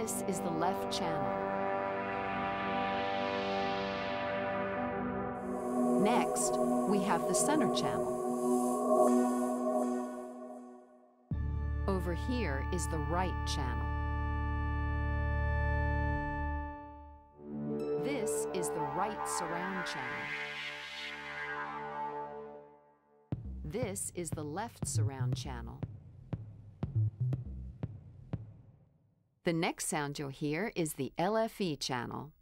This is the left channel. Next, we have the center channel. Over here is the right channel. This is the right surround channel. This is the left surround channel. The next sound you'll hear is the LFE channel.